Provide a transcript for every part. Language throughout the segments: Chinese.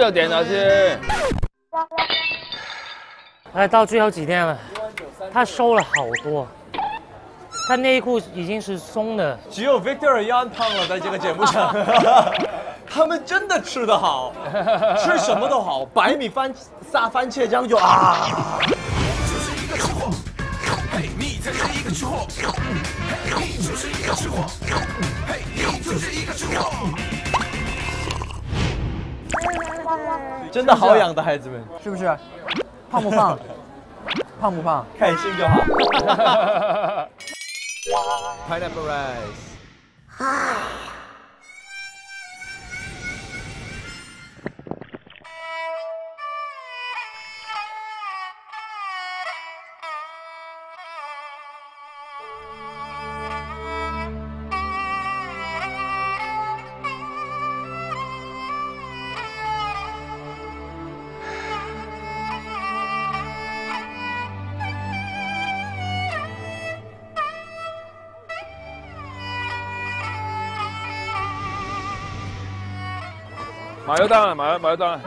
不要点那些。哎，到最后几天了，他瘦了好多，他内裤已经是松的。只有 Victor 一样胖了，在这个节目上。他们真的吃得好，吃什么都好，白米饭撒番茄酱就啊。真的好养的孩子们，是不是？胖不胖？胖不胖？开心就好。Pineapple rice。马油蛋，马油马油蛋，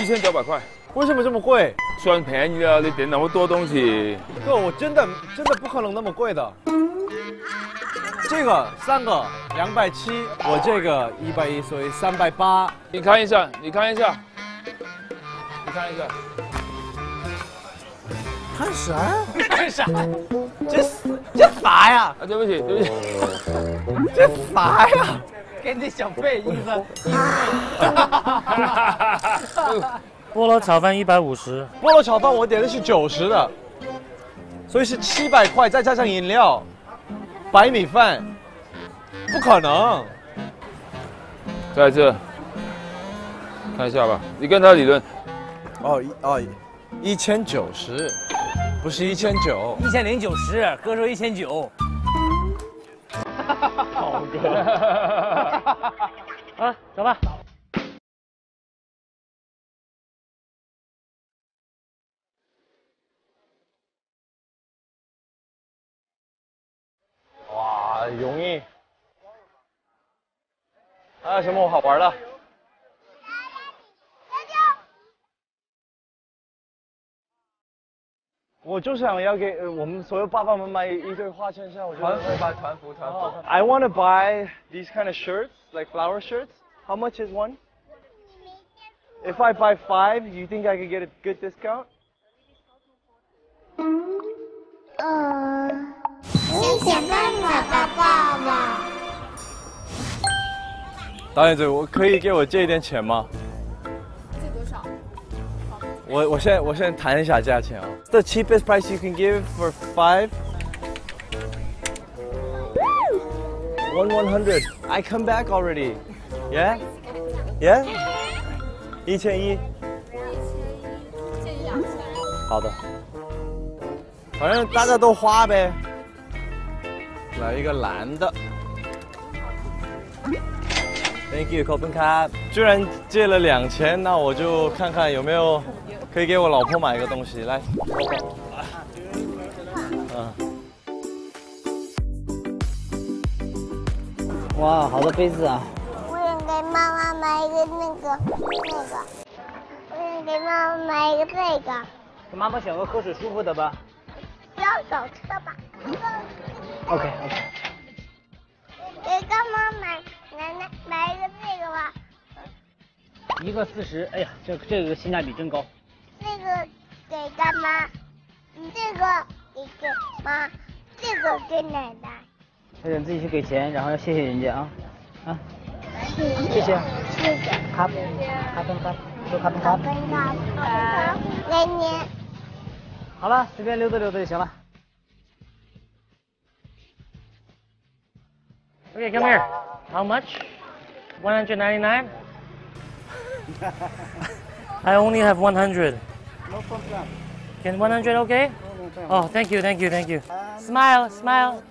一千九百块，为什么这么贵？算便宜了，你点那么多东西。哥，我真的真的不可能那么贵的。这个三个两百七，我这个一百一，所以三百八。你看一下，你看一下，你看一下。看啥？看啥？这这啥呀？啊，对不起，对不起。这啥呀？给你小费，意思。菠萝炒饭一百五十，菠萝炒饭我点的是九十的，所以是七百块，再加上饮料，白米饭，不可能。再次看一下吧，你跟他理论。哦一哦，一千九十，不是一千九，一千零九十，哥说一千九。好哥。啊，走吧。哇，容易。还有什么好玩的？我就想要给呃我们所有爸爸们买一对花衬衫，我觉得团服吧，团服，团服。I want to buy these kind of shirts, like flower shirts. How much is one? If I buy five, you think I could get a good discount? 嗯，先想办法吧，爸爸。导演组，我可以给我借一点钱吗？我我现在我现在谈一下价钱啊。The cheapest price you can give for five? One one hundred. I come back already. Yeah? Yeah? 一千一。借你两千。好的。反正大家都花呗。来一个蓝的。Thank you，口本卡。居然借了两千，那我就看看有没有可以给我老婆买一个东西。来，嗯，哇，好多杯子啊！我想给妈妈买一个那个那个，我想给妈妈买一个这个，给妈妈选个喝水舒服的吧。要小车吧。OK OK。给干妈买奶奶买一个这个吧，一个四十，哎呀，这这个性价比真高。妈，这个给给妈，这个给奶奶。快点自己去给钱，然后要谢谢人家啊啊！谢谢谢。谢谢。卡卡分卡，说卡分卡。分卡，给你。好了，随便溜达溜达就行了。Okay, come here. How much? 199? I only have 100. No problem. Can 100 okay? Oh, thank you, thank you, thank you. Smile, smile.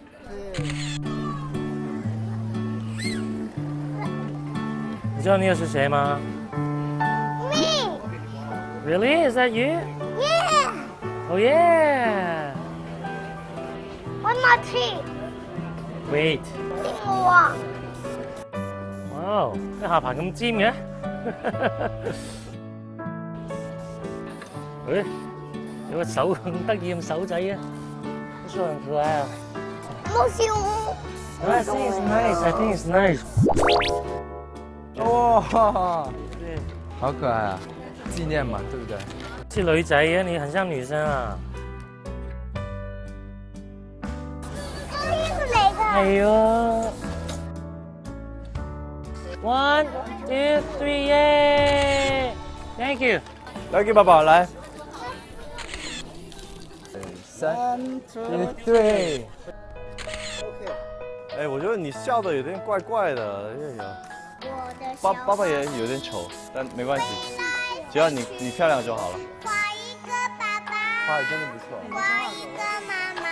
You 知道你是谁吗 Me. Really? Is that you? Yeah. Oh yeah. One more tea. Wait. 听我。 Wow. 你下巴咁尖嘅？ 诶， 有個手咁得意咁手仔啊，都算很可愛啊。木熊屋，I think it's nice. I think it's nice. 哇，对，好可爱啊，纪念嘛，对不对？是女仔啊，你很像女生啊。这是哪个？哎呦，one, two, three, yay! Thank you. 来给爸爸来，三对。哎，我觉得你笑的有点怪怪的，哎呀，我的爸小爸爸也有点丑，但没关系，只要你你漂亮就好了。画一个爸爸，画的真的不错。画一个妈妈，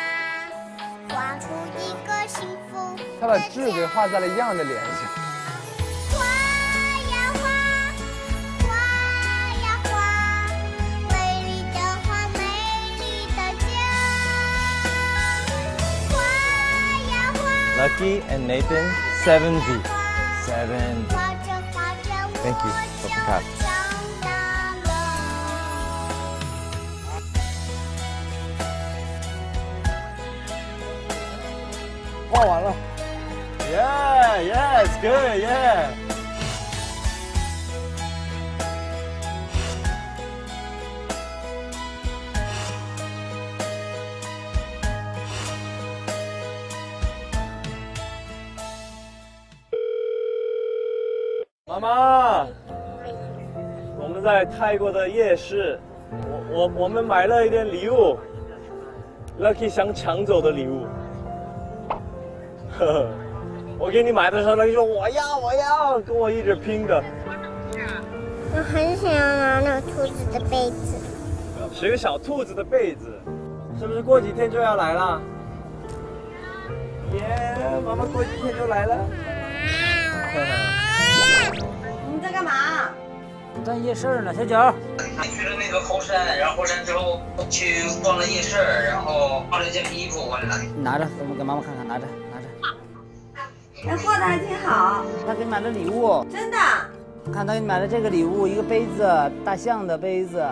画出一个幸福。他把痣给画在了一样的脸上。Lucky and Nathan seven V seven。画着画着，Thank you，我就不客气长大了。画完了。Yeah, yes, good, yeah. 妈妈，我们在泰国的夜市，我我我们买了一点礼物，Lucky 想抢走的礼物。呵呵，我给你买的时候，他就说我要我要，跟我一直拼的，我很想要拿那个兔子的被子。是个小兔子的被子，是不是过几天就要来了？耶，妈妈过几天就来了。干嘛？在夜市呢，小九。去了那个后山，然后后山之后去逛了夜市，然后换了一件衣服回来。拿着，我们给妈妈看看，拿着，拿着。哎，过得还挺好，他给你买的礼物，真的。看他给你买的这个礼物，一个杯子，大象的杯子。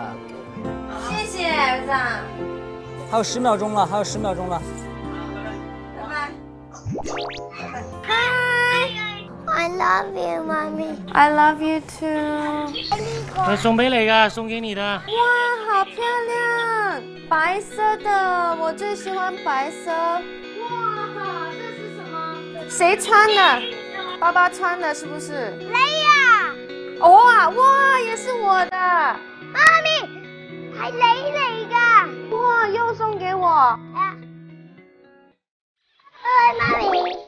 谢谢儿子，还有十秒钟了，还有十秒钟了。拜拜。I love you, mommy. I love you too。佢送俾你噶，送给你的。哇，好漂亮，白色的，我最喜欢白色。哇，这是什么？谁穿的？爸爸穿的，是不是？雷呀，哇哇，也是我的。妈咪，係你嚟㗎。哇，又送给我。啊，哎，媽咪。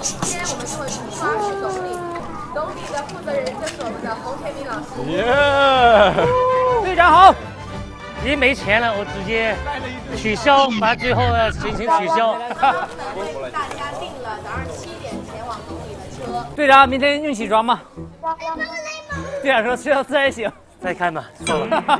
那么明天我们就会出发去董里，董里的负责人就是我们的洪天明老师。耶！队长好。已经没钱了，我直接取消，把最后的行程取消。为大家订了早上七点前往董里的车。队长，明天用起床吗？队长说睡到自然醒。再看吧，算了。